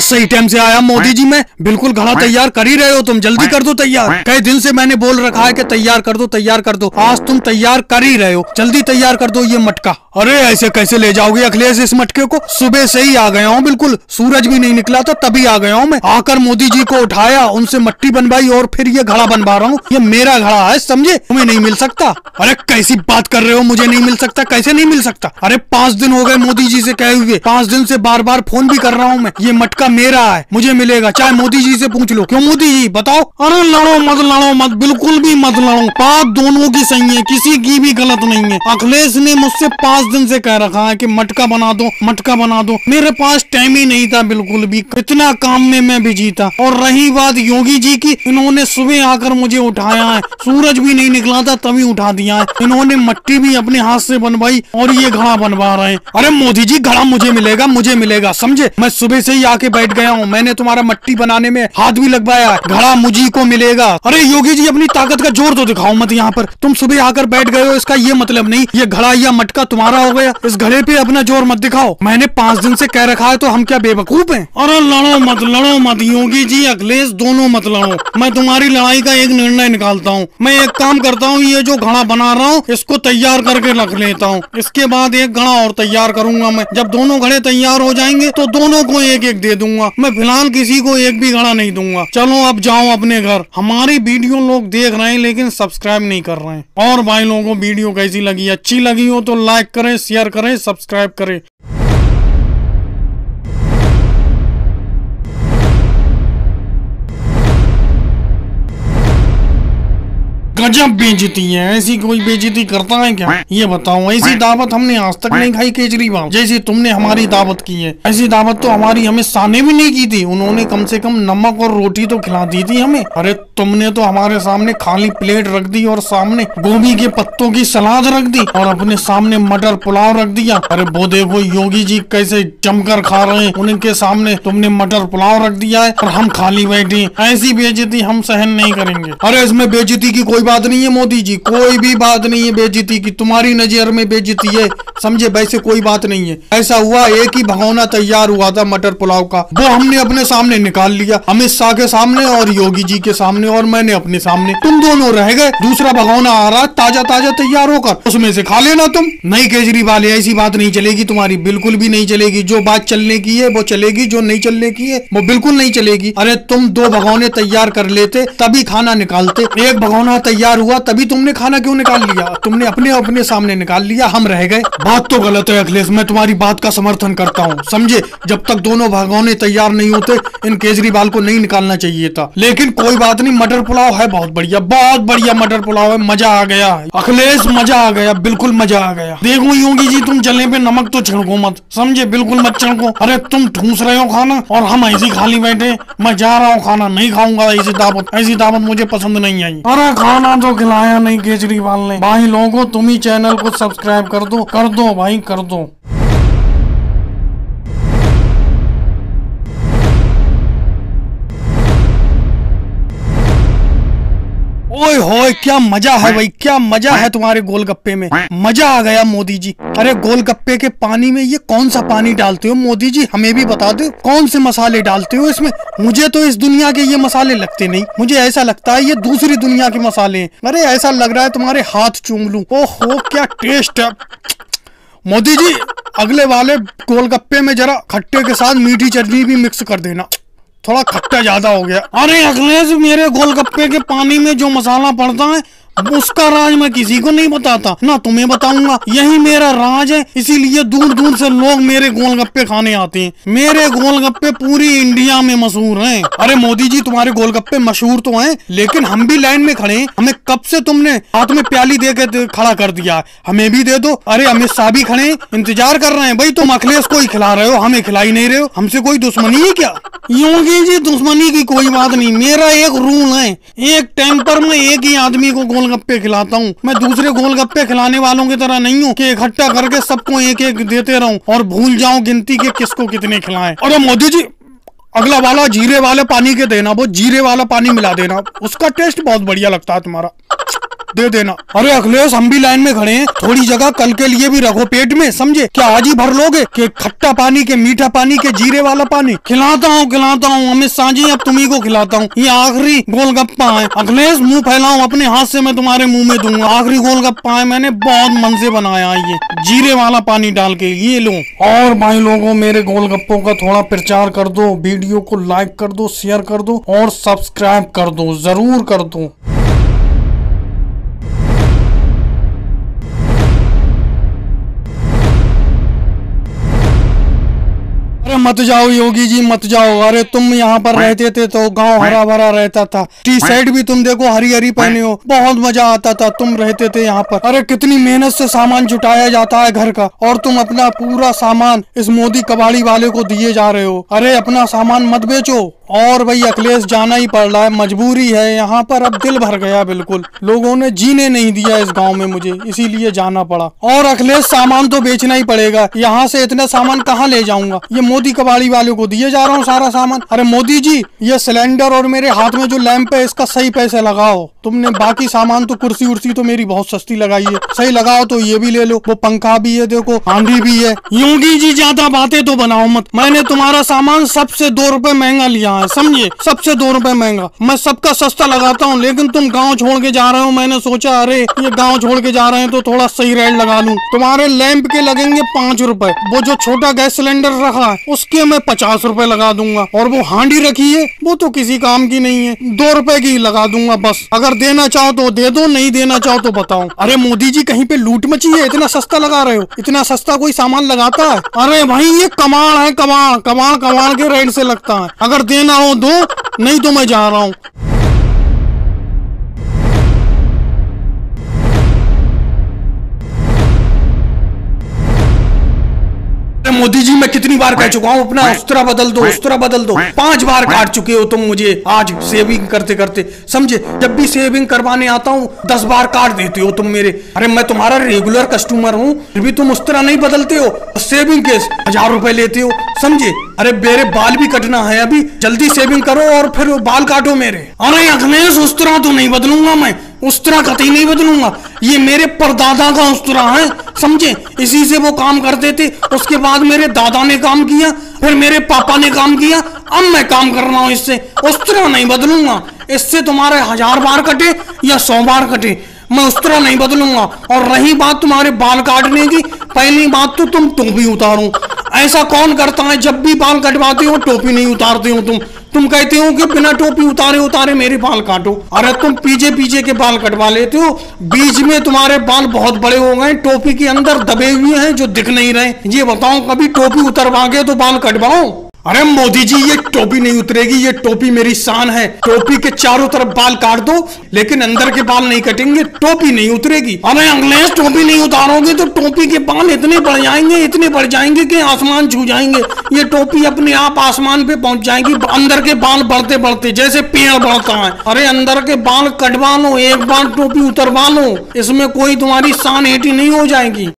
सही टाइम से आया मोदी जी मैं बिल्कुल घड़ा तैयार कर ही रहे हो तुम जल्दी कर दो तैयार। कई दिन से मैंने बोल रखा है कि तैयार कर दो तैयार कर दो। आज तुम तैयार कर ही रहे हो जल्दी तैयार कर दो ये मटका। अरे ऐसे कैसे ले जाओगे अखिलेश इस मटके को? सुबह से ही आ गया हूँ बिल्कुल सूरज भी नहीं निकला था तभी आ गया हूँ मैं। आकर मोदी जी को उठाया उनसे मट्टी बनवाई और फिर ये घड़ा बनवा रहा हूँ। ये मेरा घड़ा है समझे? तुम्हें नहीं मिल सकता। अरे कैसी बात कर रहे हो मुझे नहीं मिल सकता कैसे नहीं मिल सकता? अरे पाँच दिन हो गए मोदी जी से कहे हुए पाँच दिन से बार बार फ़ोन भी कर रहा हूँ मैं। ये मटका मेरा है, मुझे मिलेगा। चाहे मोदी जी से पूछ लो, क्यों मोदी जी? बताओ। अरे लड़ो मत लड़ो मत, बिल्कुल भी मत लड़ो। बात दोनों की सही है, किसी की भी गलत नहीं है। अखिलेश ने मुझसे पाँच दिन से कह रखा है कि मटका बना दो, मटका बना दो। मेरे पास टाइम ही नहीं था बिल्कुल भी। इतना काम में मैं बिज़ी था। और रही बात योगी जी की, इन्होंने सुबह आकर मुझे उठाया है। सूरज भी नहीं निकला था, तभी उठा दिया है। इन्होंने मट्टी भी अपने हाथ से बनवाई और ये घड़ा बनवा रहे हैं। अरे मोदी जी, घड़ा मुझे मिलेगा मुझे मिलेगा, समझे? मैं सुबह से ही आके बैठ गया हूँ। मैंने तुम्हारा मट्टी बनाने में हाथ भी लगवाया। घड़ा मुझी को मिलेगा। अरे, योगी जी, अपनी ताकत का ज़ोर तो दिखाओ मत यहाँ पर। तुम सुबह आकर बैठ गए हो, इसका ये मतलब नहीं, ये घड़ा या मटका तुम्हारा हो गया। इस घड़े पे अपना ज़ोर मत दिखाओ। मैंने पाँच दिन से कह रखा है तो हम क्या बेवकूफ़ हैं? अरे, लड़ो मत लड़ो मत, योगी जी, अखिलेश, दोनों मत लड़ो। मैं तुम्हारी लड़ाई का एक निर्णय निकालता हूँ। मैं एक काम करता हूँ, ये जो घड़ा बना रहा हूँ, इसको तैयार करके रख लेता हूँ। इसके बाद एक घड़ा और तैयार करूँगा मैं। जब दोनों घड़े तैयार हो जाएँगे तो दोनों को एक एक दे दूँगा। मैं फ़िलहाल किसी को एक भी घड़ा नहीं दूँगा। चलो अब जाओ अपने घर। हमारी वीडियो लोग देख रहे हैं, लेकिन सब्सक्राइब नहीं कर रहे हैं। और भाई लोगों को वीडियो कैसी लगी? अच्छी लगी हो तो लाइक करें शेयर करें सब्सक्राइब करें। गजब बेइज्जती है, ऐसी कोई बेइज्जती करता है क्या? ये बताओ, ऐसी दावत हमने आज तक नहीं खाई केजरीवाल। जैसी तुमने हमारी दावत की है। ऐसी दावत तो हमारी हमें साने भी नहीं की थी। उन्होंने कम से कम नमक और रोटी तो खिला दी थी हमें। अरे तुमने तो हमारे सामने खाली प्लेट रख दी और सामने गोभी के पत्तों की सलाद रख दी और अपने सामने मटर पुलाव रख दिया। अरे वो देखो योगी जी कैसे जमकर खा रहे हैं? उनके सामने तुमने मटर पुलाव रख दिया है और हम खाली बैठे ऐसी बेइज्जती हम सहन नहीं करेंगे। अरे इसमें बेइज्जती की कोई बात नहीं है मोदी जी, कोई भी बात नहीं है बेइज्जती की, तुम्हारी नज़र में बेइज्जती है, समझे? वैसे कोई बात नहीं है। ऐसा हुआ, एक ही भगोना तैयार हुआ था मटर पुलाव का। वो हमने अपने सामने निकाल लिया अमित शाह के सामने और योगी जी के सामने और मैंने अपने सामने। तुम दोनों रह गए, दूसरा भगोना आ रहा ताज़ा ताज़ा तैयार होकर। उसमें से खा लेना तुम। नहीं केजरीवाल, ऐसी बात नहीं चलेगी तुम्हारी, बिल्कुल भी नहीं चलेगी। जो बात चलने की है, वो चलेगी, जो नहीं चलने की है, वो बिल्कुल नहीं चलेगी। अरे तुम दो भगोने तैयार कर लेते, तभी खाना निकालते। एक भगोना तैयार हुआ, तभी तुमने खाना क्यों निकाल लिया? तुमने अपने अपने सामने निकाल लिया, हम रह गए। बात तो गलत है, अखिलेश, मैं तुम्हारी बात का समर्थन करता हूँ। समझे, जब तक दोनों भगोने तैयार नहीं होते, इन केजरीवाल को नहीं निकालना चाहिए था। लेकिन कोई बात नहीं, मटर पुलाव है, बहुत बढ़िया बहुत बढ़िया मटर पुलाव है, मज़ा आ गया अखिलेश, मज़ा आ गया, बिल्कुल मज़ा आ गया। देखो, योगी जी, तुम जले पे नमक तो छिड़को मत। समझे, बिल्कुल मत छिड़को। अरे, तुम ठूस रहे हो खाना, और हम ऐसी खाली बैठे मैं जा रहा हूँ खाना, नहीं खाऊँगा, ऐसी दावत ऐसी दावत मुझे पसंद नहीं आई। अरे, खाना तो खिलाया नहीं, केजरीवाल ने। भाई लोगों, तुम ही चैनल को सब्सक्राइब कर दो कर दो भाई, कर दो। ओए होए क्या मज़ा है भाई क्या मज़ा है तुम्हारे गोलगप्पे में? मज़ा आ गया मोदी जी अरे गोलगप्पे के पानी में ये कौन सा पानी डालते हो? मोदी जी हमें भी बता दो कौन से मसाले डालते हो इसमें? मुझे तो इस दुनिया के ये मसाले लगते नहीं। मुझे ऐसा लगता है ये दूसरी दुनिया के मसाले हैं। अरे ऐसा लग रहा है तुम्हारे हाथ चूम लूँ। ओहो क्या टेस्ट है। मोदी जी अगले वाले गोलगप्पे में जरा खट्टे के साथ मीठी चटनी भी मिक्स कर देना। थोड़ा खट्टा ज़्यादा हो गया। अरे अखिलेश मेरे गोलगप्पे के पानी में जो मसाला पड़ता है उसका राज मैं किसी को नहीं बताता। ना तुम्हें बताऊँगा। यही मेरा राज है। इसीलिए दूर दूर से लोग मेरे गोलगप्पे खाने आते हैं। मेरे गोलगप्पे पूरी इंडिया में मशहूर हैं। अरे मोदी जी, तुम्हारे गोलगप्पे मशहूर तो हैं, लेकिन हम भी लाइन में खड़े हैं। हमें कब से तुमने हाथ में प्याली दे के खड़ा कर दिया? हमें भी दे दो। अरे अमित शाह भी खड़े इंतज़ार कर रहे हैं। भाई, तुम अखिलेश को ही खिला रहे हो। हमें खिला ही नहीं रहे हो। हमसे कोई दुश्मनी है क्या? योगी जी, दुश्मनी की कोई बात नहीं। मेरा एक रूल है। एक टाइम पर मैं एक ही आदमी को गोलगप्पे खिलाता हूँ। मैं दूसरे गोलगप्पे खिलाने वालों की तरह नहीं हूँ कि इकट्ठा करके सबको एक एक देते रहूँ और भूल जाऊँ गिनती के किसको कितने खिलाएँ। अरे मोदी जी, अगला वाला जीरे वाले पानी के देना, वो जीरे वाला पानी मिला देना। उसका टेस्ट बहुत बढ़िया लगता है तुम्हारा। दे देना। अरे अखिलेश हम भी लाइन में खड़े हैं। थोड़ी जगह कल के लिए भी रखो पेट में, समझे? क्या आज ही भर लोगे? के खट्टा पानी, के मीठा पानी, के जीरे वाला पानी? खिलाता हूँ खिलाता हूँ। अमित शाह जी अब तुम्ही को खिलाता हूँ। ये आखिरी गोलगप्पा है। अखिलेश मुँह फैलाऊ, अपने हाथ से मैं तुम्हारे मुँह में दूँगा। आखिरी गोलगप्पा है। मैंने बहुत मन से बनाया ये। जीरे वाला पानी डाल के ये लो। और भाई लोगों, मेरे गोलगप्पों का थोड़ा प्रचार कर दो। वीडियो को लाइक कर दो शेयर कर दो और सब्सक्राइब कर दो। ज़रूर कर दो। अरे मत जाओ योगी जी मत जाओ। अरे तुम यहाँ पर रहते थे तो गाँव हरा भरा रहता था। टी शर्ट भी तुम देखो हरी हरी पहने हो। बहुत मज़ा आता था तुम रहते थे यहाँ पर। अरे कितनी मेहनत से सामान जुटाया जाता है घर का और तुम अपना पूरा सामान इस मोदी कबाड़ी वाले को दिए जा रहे हो। अरे अपना सामान मत बेचो। और भाई अखिलेश जाना ही पड़ रहा है मजबूरी है। यहाँ पर अब दिल भर गया बिल्कुल। लोगों ने जीने नहीं दिया इस गाँव में मुझे इसीलिए जाना पड़ा। और अखिलेश सामान तो बेचना ही पड़ेगा। यहाँ से इतना सामान कहाँ ले जाऊँगा? ये मोदी कबाड़ी वालों को दिए जा रहा हूँ सारा सामान। अरे मोदी जी, ये सिलेंडर और मेरे हाथ में जो लैंप है, इसका सही पैसे लगाओ। तुमने बाकी सामान तो कुर्सी उर्सी तो मेरी बहुत सस्ती लगाई है। सही लगाओ तो ये भी ले लो। वो पंखा भी है, देखो, आंधी भी है। योगी जी ज़्यादा बातें तो बनाओ मत। मैंने तुम्हारा सामान सबसे दो रुपए महँगा लिया है, समझे? सबसे दो रुपए महँगा। मैं सबका सस्ता लगाता हूँ, लेकिन तुम गाँव छोड़ के जा रहे हो। मैंने सोचा, अरे, ये गाँव छोड़ के जा रहे हैं तो थोड़ा सही रेट लगा लूँ। तुम्हारे लैंप के लगेंगे पाँच रुपए। वो जो छोटा गैस सिलेंडर रखा है उसके मैं पचास रूपए लगा दूँगा। और वो हांडी रखी है, वो तो किसी काम की नहीं है। दो रूपए की लगा दूँगा बस। अगर देना चाहो तो दे दो, नहीं देना चाहो तो बताओ। अरे मोदी जी, कहीं पे लूट मची है? इतना सस्ता लगा रहे हो। इतना सस्ता कोई सामान लगाता है? अरे भाई, ये कमाड़ है कमाड़ कमाड़ कमाड़ के रेट से लगता है। अगर देना हो दो, नहीं तो मैं जा रहा हूँ। मोदी जी मैं कितनी बार कह चुका हूँ अपना उस्तरा बदल दो उस्तरा बदल दो। पाँच बार काट चुके हो तुम मुझे आज सेविंग करते करते। समझे? जब भी सेविंग करवाने आता हूँ दस बार काट देते हो तुम मेरे। अरे मैं तुम्हारा रेगुलर कस्टमर हूँ फिर भी तुम उस्तरा नहीं बदलते हो। सेविंग के हज़ार रुपए लेते हो। समझे? अरे मेरे बाल भी कटना है अभी। जल्दी सेविंग करो और फिर बाल काटो मेरे। अरे अखिलेश उस्तरा तो नहीं बदलूँगा मैं। उस्तरा कतई नहीं बदलूँगा। ये मेरे परदादा का उस्तरा है, समझे? इसी से वो काम करते थे, उसके बाद मेरे दादा ने काम किया, फिर मेरे पापा ने काम किया, अब मैं काम कर रहा हूँ इससे। उस्तरा नहीं बदलूँगा। इससे तुम्हारे हज़ार बार कटे या सौ बार कटे, मैं उस तरह नहीं बदलूँगा। और रही बात तुम्हारे बाल काटने की, पहली बात तो तुम टोपी उतारो। ऐसा कौन करता है, जब भी बाल कटवाते हो, टोपी नहीं उतारते हो तुम। तुम कहते हो कि बिना टोपी उतारे उतारे मेरे बाल काटो। अरे तुम पीछे पीछे के बाल कटवा लेते हो। बीच में तुम्हारे बाल बहुत बड़े हो गए, टोपी के अंदर दबे हुए हैं जो दिख नहीं रहे। ये बताओ, कभी टोपी उतरवा के तो बाल कटवाओ अरे मोदी जी, ये टोपी नहीं उतरेगी, ये टोपी मेरी शान है। टोपी के चारों तरफ़ बाल काट दो, लेकिन अंदर के बाल नहीं कटेंगे, टोपी नहीं उतरेगी। अरे अंग्रेज़ टोपी नहीं उतारोगे तो टोपी के बाल इतने बढ़ जाएँगे, इतने बढ़ जाएँगे कि आसमान छू जाएँगे। ये टोपी अपने आप आसमान पे पहुँच जाएगी, अंदर के बाल बढ़ते बढ़ते, जैसे पेड़ बढ़ता है। अरे अंदर के बाल कटवा लो, एक बार टोपी उतरवा लो, इसमें कोई तुम्हारी शान हेटी नहीं हो जाएगी।